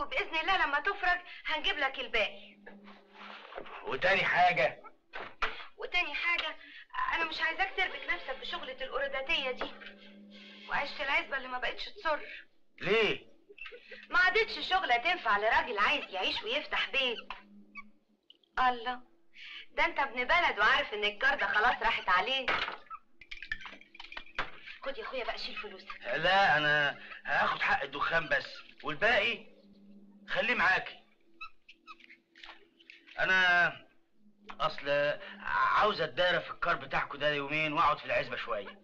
وبإذن الله لما تفرج هنجيب لك الباقي. وتاني حاجة. وتاني حاجة أنا مش عايزاك تربك نفسك بشغلة الأوريداتية دي. وعيشه العزبة اللي ما بقتش تصر. ليه؟ ما عادتش شغلة تنفع لراجل عايز يعيش ويفتح بيت. الله. ده انت ابن بلد وعارف إن الجردة خلاص راحت عليه. خد يا أخويا بقى شيل فلوسك. لا أنا هاخد حق الدخان بس. والباقي؟ خليه معاكي. أنا أصل عاوز أتدارى في الكار بتاعكوا ده يومين وأقعد في العزبة شوية.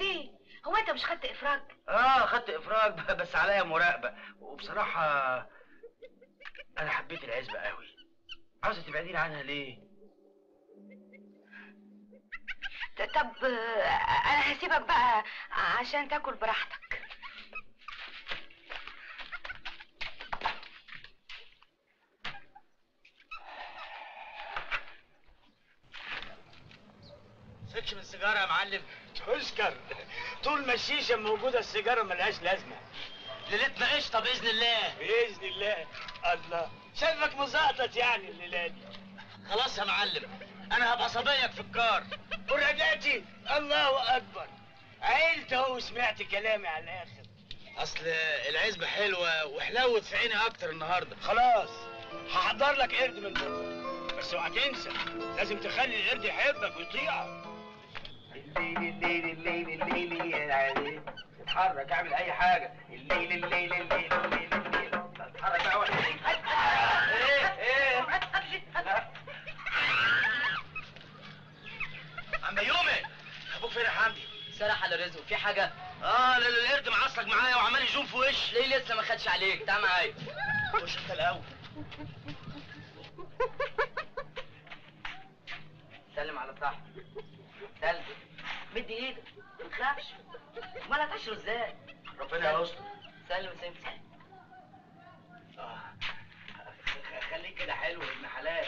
ليه؟ هو أنت مش خدت إفراج؟ آه خدت إفراج بس عليا مراقبة. وبصراحة أنا حبيت العزبة قوي. عاوزة تبعدين عنها ليه؟ طب آه، أنا هسيبك بقى عشان تاكل براحتك. سكش من السيجارة يا معلم. تشكر طول ما الشيشة موجودة السيجارة ملهاش لازمة. ليلتنا قشطة بإذن الله. بإذن الله. الله. شايفك مزقطط يعني الليلة دي. خلاص يا معلم. أنا هبقى صبيك في الكار. ورجعتي الله أكبر. عيلت أهو وسمعت كلامي على الآخر. أصل العزبة حلوة وحلوت في عيني أكتر النهارده. خلاص. هحضر لك قرد من بكره بس اوعى تنسى. لازم تخلي القرد يحبك ويطيعك. الليل الليل الليل الليل يا العليل اتحرك اعمل اي حاجة الليل الليل الليل الليل الليل اتحرك بقى واحد إيه إيه عم يومي أبوك فين يا حمدي سرح على رزقه في حاجة؟ آه القرد معصلك معايا وعمال يجوم في وشي ليه لسه ما خدش عليك؟ تعال معايا خش انت الأول سلم على صاحبي. سلم مدي إيدك. ما تخافش. امال هتعشره إزاي؟ ربنا يستر سلم سيف. آه. خليك كده حلو ابن حلال.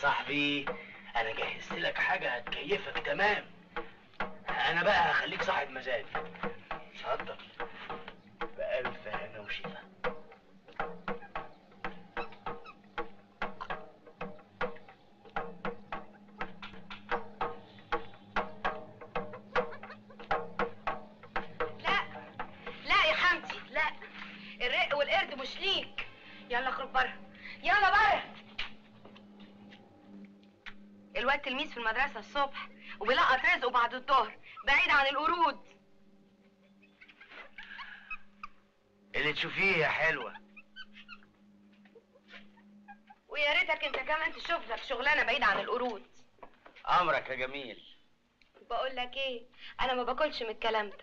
صاحبي أنا جهزت لك حاجة هتكيفك تمام؟ أنا بقى هخليك صاحب مزاج اتفضل. بألف هنا وشفا. لا لا يا حمدي لا. الرق والقرد مش ليك. يلا اخرج بره. يلا بره. الواد تلميذ في المدرسة الصبح وبيلقط رزقه بعد الظهر بعيد عن القرود. اللي تشوفيه يا حلوة. ويا ريتك انت كمان تشوف لك شغلانة بعيد عن القرود. أمرك يا جميل. بقول لك إيه؟ أنا ما باكلش من الكلام ده.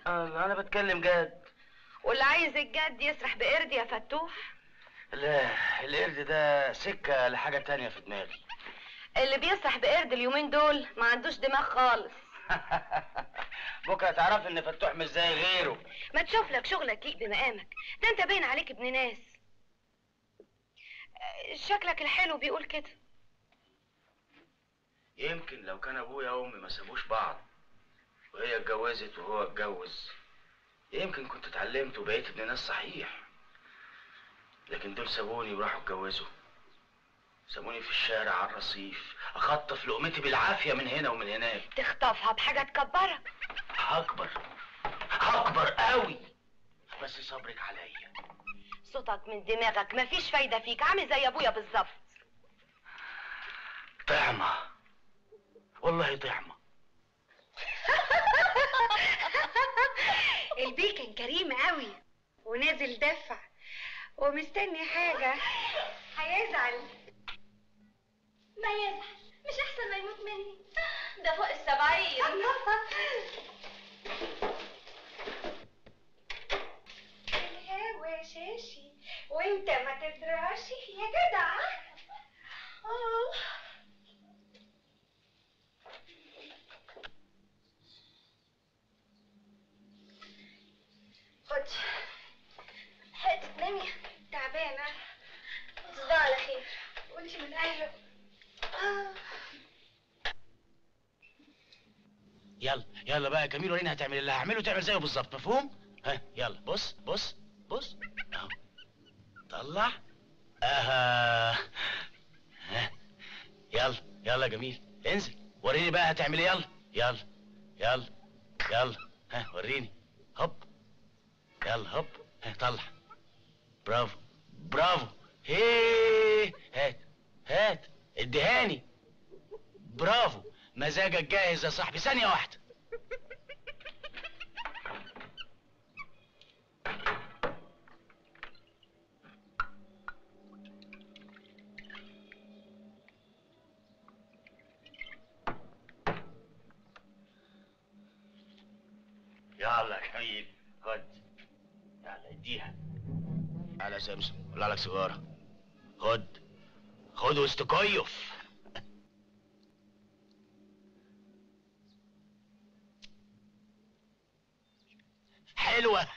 أنا بتكلم جد. واللي عايز الجد يسرح بقرد يا فتوح. لا القرد ده سكة لحاجة تانية في دماغي. اللي بيسرح بقرد اليومين دول ما عندوش دماغ خالص. بكرة تعرف إن فتوح مش زي غيره. ما تشوف لك شغلك ليك بمقامك. ده أنت باين عليك ابن ناس. شكلك الحلو بيقول كده. يمكن لو كان أبويا وأمي ما سابوش بعض وهي اتجوزت وهو اتجوز يمكن كنت اتعلمت وبقيت ابن ناس صحيح. لكن دول سابوني وراحوا اتجوزوا. سابوني في الشارع على الرصيف. أخطف لقمتي بالعافية من هنا ومن هناك. تخطفها بحاجة تكبرك هكبر. هكبر قوي. بس صبرك عليا. صوتك من دماغك مفيش فايدة فيك. عامل زي أبويا بالظبط. طعمة. والله طعمة. البيه كان كريم قوي ونازل دفع ومستني حاجة. هيزعل. ما يزعل مش أحسن ما يموت مني. ده فوق السبعين. الهوا شاشي وانت ما تدراشي يا جدع. خدي لحقتي تنامي تعبانة. تصبحي على خير وانتي من أهله آه. يلا يلا بقى يا جميل وريني هتعمل اللي هعمله تعمل زيه بالظبط مفهوم؟ ها يلا بص بص بص اهو. طلع. أها. ها. يلا يلا يا جميل انزل وريني بقى هتعمل إيه يلا يلا يلا يلا ها وريني هوب يلا هوب ها طلع. برافو برافو هي هات هات. اديهاني برافو. مزاجك جاهز يا صاحبي. ثانية واحدة. يلا يا جميل خد. يلا اديها. يا سمسم ولع لك سيجارة. خد واستكيف حلوة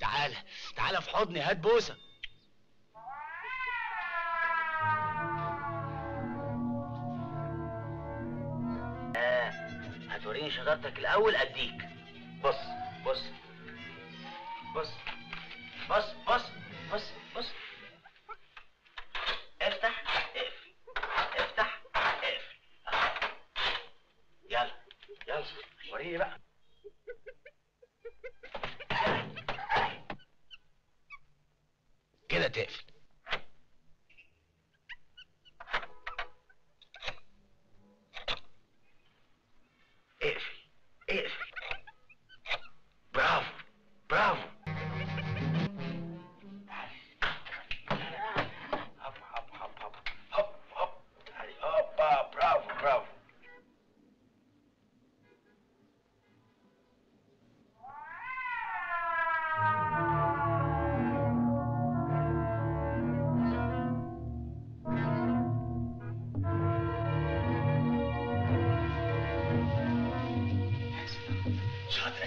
تعالى تعالى في حضني هات بوسة هتوريني شطارتك الأول أديك. بص بص بص. Get a lift.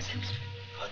شاطر يا سمسم خد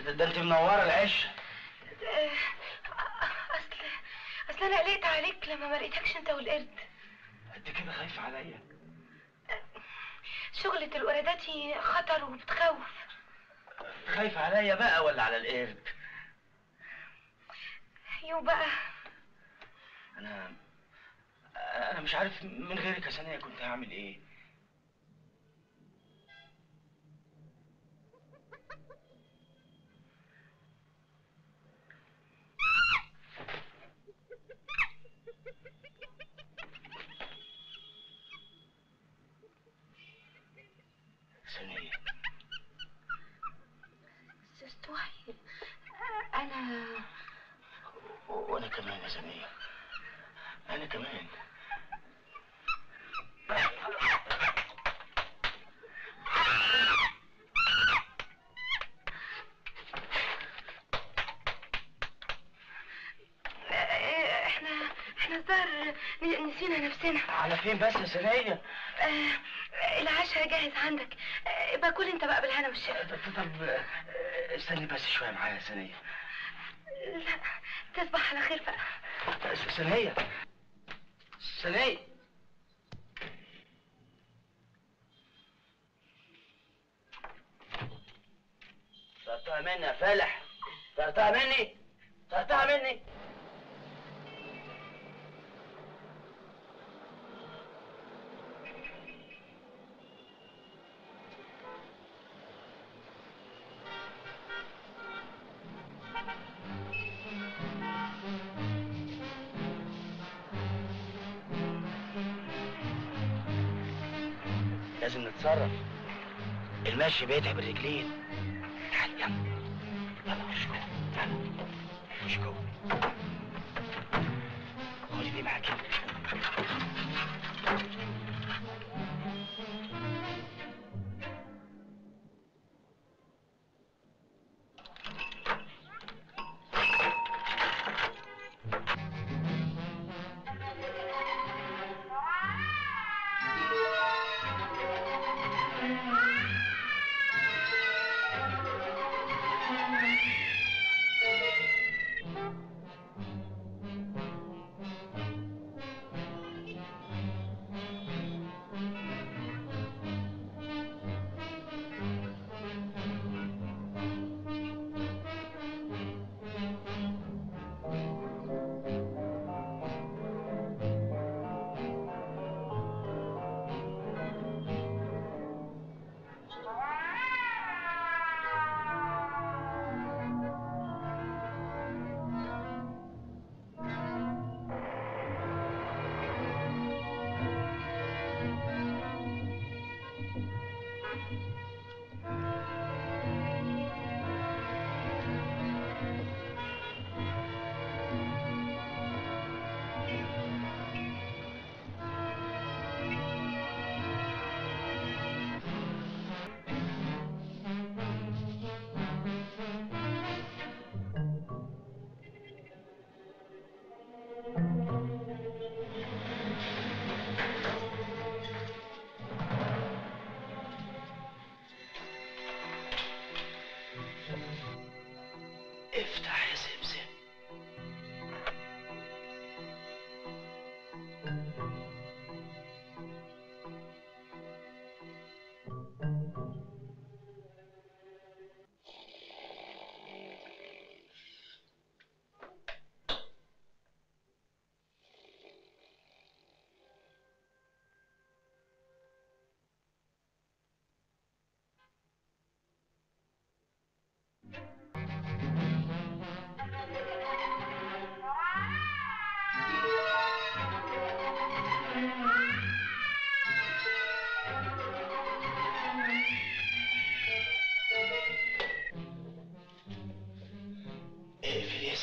ده, ده انت منورة العش. آه، اصل أصل أنا قلقت عليك لما ما لقيتكش أنت والقرد. أنت كده خايفة عليا. شغلة القراداتي خطر وبتخوف. خايفة عليا بقى ولا على القرد؟ يو بقى. أنا أنا مش عارف من غيرك يا سنية كنت هعمل إيه سنية استوحي أنا وأنا كمان يا سنية أنا كمان. إحنا إحنا الظاهر نسينا نفسنا. على فين بس يا سنية آه، العشاء جاهز عندك. آه، ابقى كل انت بقى بالهنا والشفا. طب طب استني بس شوية معايا يا ثانية لا تصبح على خير بقى ثانية ثانية طرتها مني يا فالح. طرتها مني. طرتها مني. لازم نتصرف. المشي بيتعب الرجلين. تعال يلا. يلا خش جوه يلا خش جوه خدي دي معاكي افتح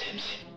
times.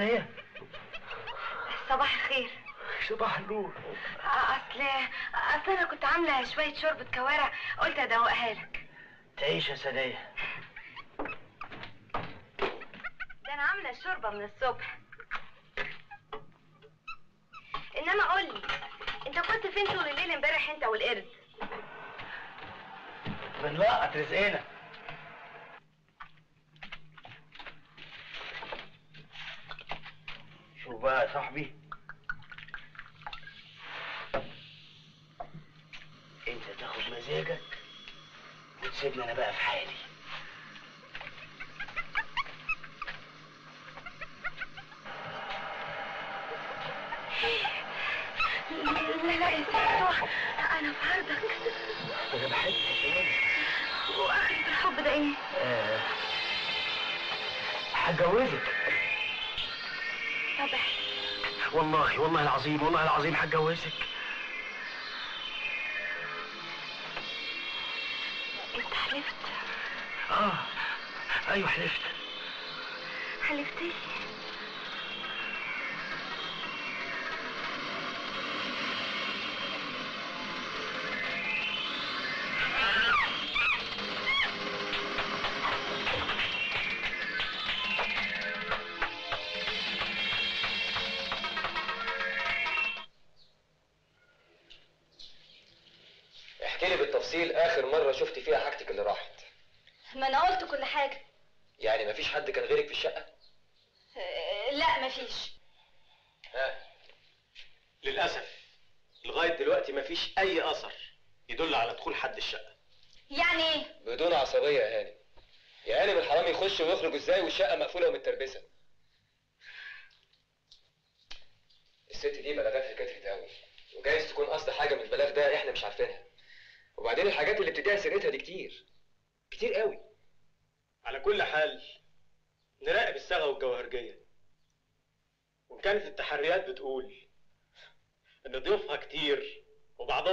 ثانية صباح الخير. صباح النور. أصل أصل أنا كنت عاملة شوية شوربة كوارع قلت أدوقها لك. تعيش يا ثانية ده أنا عاملة الشوربه من الصبح. إنما قول لي أنت كنت فين طول الليل امبارح أنت والقرد؟ بنلقط رزقنا شوف بقى يا صاحبي. انت تاخد مزاجك وتسيبني أنا بقى في حالي. لا لا يا أنا في عرضك. أنا بحبك يا واخرة الحب ده إيه؟ آه، هتجوزك طب احلف والله والله العظيم والله العظيم هتجوزك. انت حلفت. آه أيوه حلفت. حلفت لي شفت فيها حاجتك اللي راحت. ما أنا قلت كل حاجة. يعني مفيش حد كان غيرك في الشقة؟ آه، لا مفيش ها؟ للأسف لغاية دلوقتي مفيش أي أثر يدل على دخول حد الشقة. يعني إيه؟ بدون عصبية يا هاني يا هاني الحرام يخش ويخرج إزاي والشقة مقفولة ومتربسة؟ الست دي بلاغاتها كترت قوي وجايز تكون قصد حاجة من البلاغ ده إحنا مش عارفينها. وبعدين الحاجات اللي بتديها سيرتها دي كتير. كتير قوي. على كل حال نراقب الصاغة والجوهرجية. وإن كانت التحريات بتقول إن ضيوفها كتير وبعضهم